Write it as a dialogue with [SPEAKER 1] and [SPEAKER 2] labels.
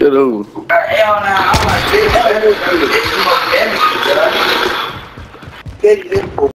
[SPEAKER 1] Get over.
[SPEAKER 2] Hell nah, I'm like, bitch,